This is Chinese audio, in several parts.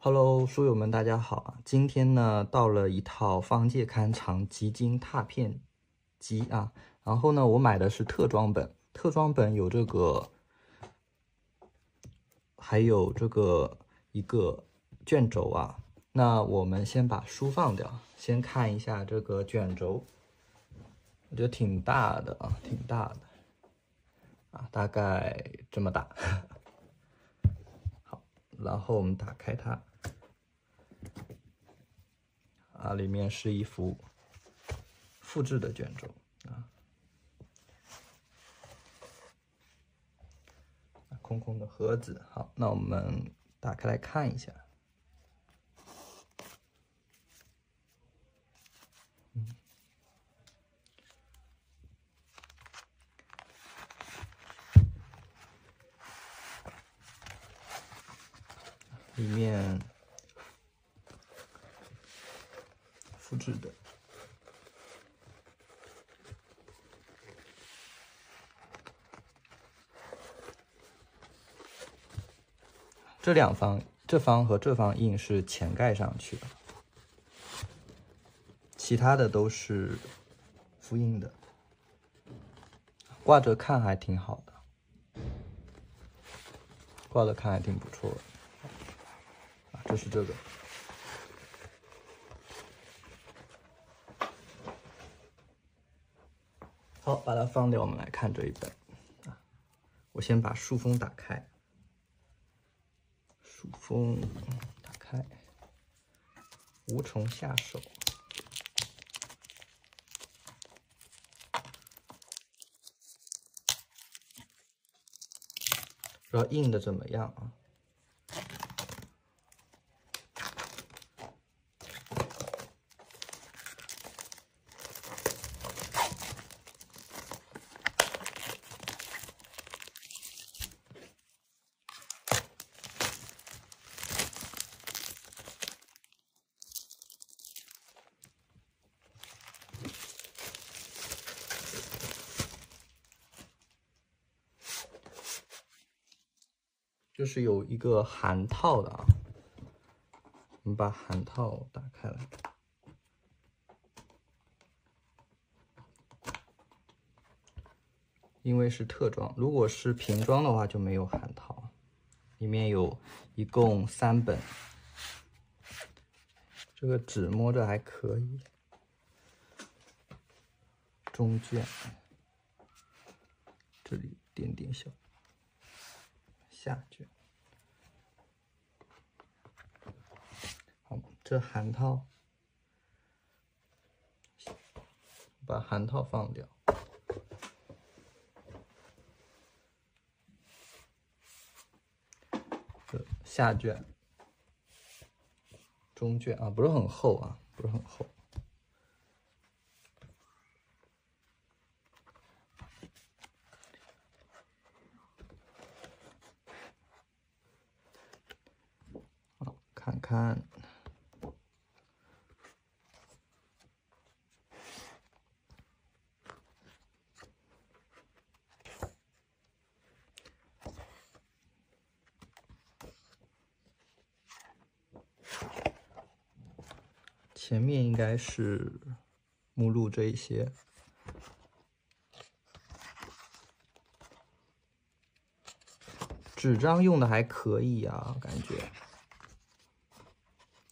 Hello，书友们，大家好啊！今天呢，到了一套方介刊长集金拓片集啊，然后呢，我买的是特装本，特装本有这个，还有这个一个卷轴啊。那我们先把书放掉，先看一下这个卷轴，我觉得挺大的啊，挺大的啊，大概这么大。好，然后我们打开它。啊，里面是一幅复制的卷轴啊，空空的盒子。好，那我们打开来看一下。嗯，里面。复制的这两方，这方和这方印是前盖上去的，其他的都是复印的，挂着看还挺好的，挂着看还挺不错的。啊，这是这个。好，把它放掉。我们来看这一本啊。我先把书封打开，书封打开，无从下手。不知道印的怎么样啊？就是有一个函套的啊，我们把函套打开来，因为是特装，如果是平装的话就没有函套。里面有一共三本，这个纸摸着还可以，中卷，这里点点小。下卷，好，这韩套，把韩套放掉。这下卷，中卷啊，不是很厚啊，不是很厚。看，前面应该是目录这一些，纸张用的还可以啊，感觉。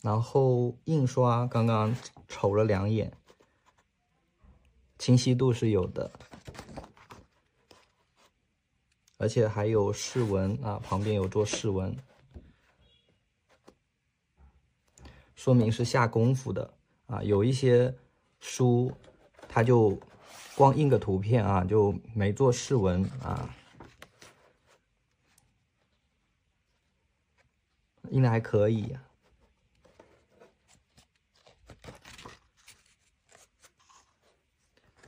然后印刷刚刚瞅了两眼，清晰度是有的，而且还有试文啊，旁边有做试文，说明是下功夫的啊。有一些书，它就光印个图片啊，就没做试文啊，印的还可以。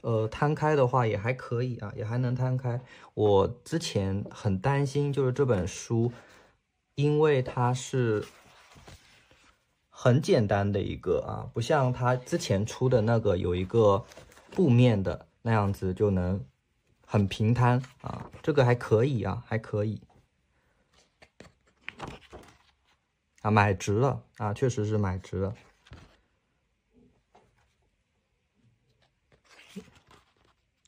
呃，摊开的话也还可以啊，也还能摊开。我之前很担心，就是这本书，因为它是很简单的一个啊，不像它之前出的那个有一个布面的那样子就能很平摊啊。这个还可以啊，还可以。啊，买值了啊，确实是买值了。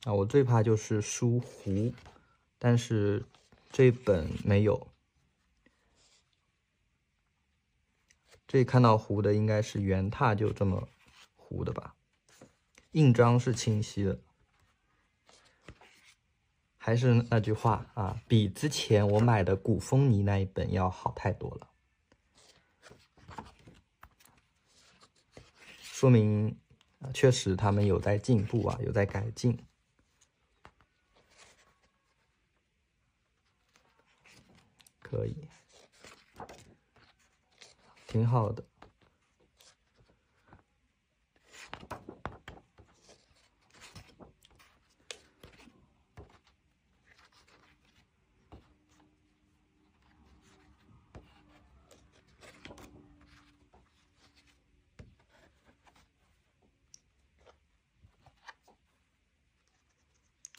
啊，我最怕就是书糊，但是这本没有。这看到糊的应该是原拓就这么糊的吧？印章是清晰的。还是那句话啊，比之前我买的古风泥那一本要好太多了，说明确实他们有在进步啊，有在改进，可以，挺好的。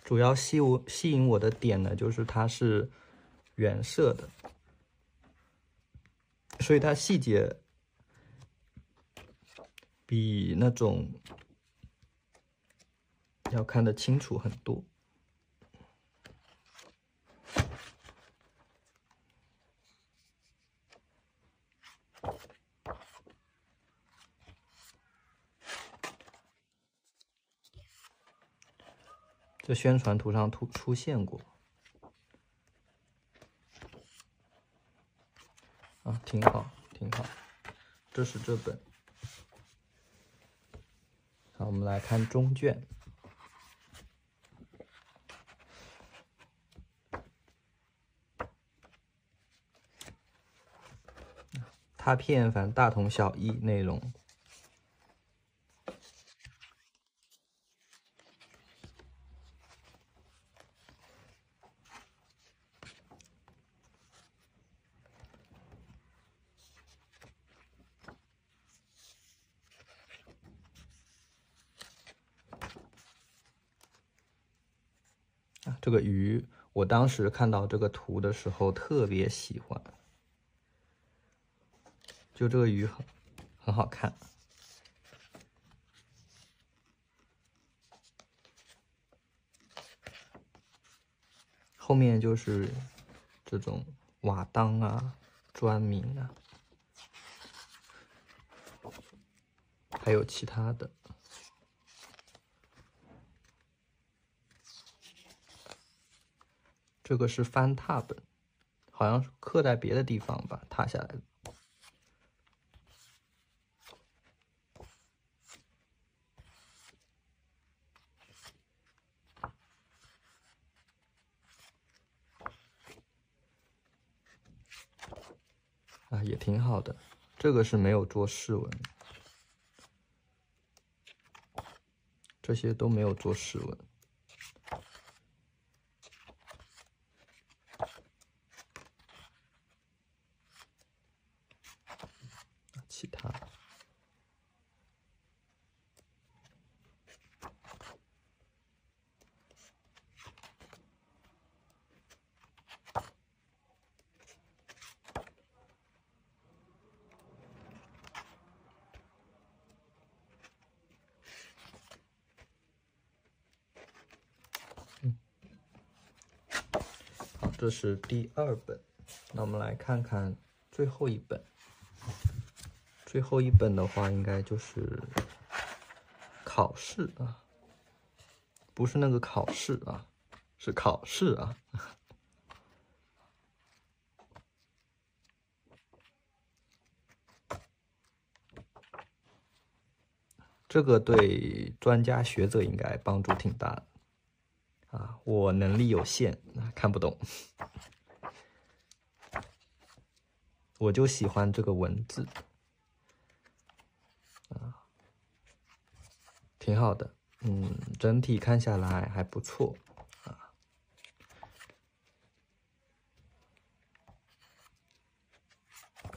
主要吸我吸引我的点呢，就是它是原色的，所以它细节比那种要看得清楚很多。这宣传图上出出现过，啊，挺好，挺好。这是这本，好，我们来看中卷，拓片反正大同小异，内容。这个鱼，我当时看到这个图的时候特别喜欢，就这个鱼很很好看。后面就是这种瓦当啊、砖铭啊，还有其他的。这个是翻拓本，好像是刻在别的地方吧，踏下来的。啊，也挺好的。这个是没有做饰纹，这些都没有做饰纹。其他，嗯，好，这是第二本，那我们来看看最后一本。最后一本的话，应该就是考试啊，不是那个考试啊，是考试啊。这个对专家学者应该帮助挺大的啊，我能力有限，看不懂，我就喜欢这个文字。啊，挺好的，嗯，整体看下来还不错。啊，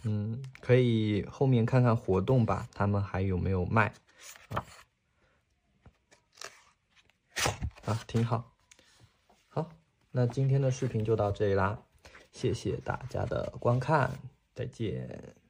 嗯，可以后面看看活动吧，他们还有没有卖。啊？啊，挺好，那今天的视频就到这里啦，谢谢大家的观看，再见。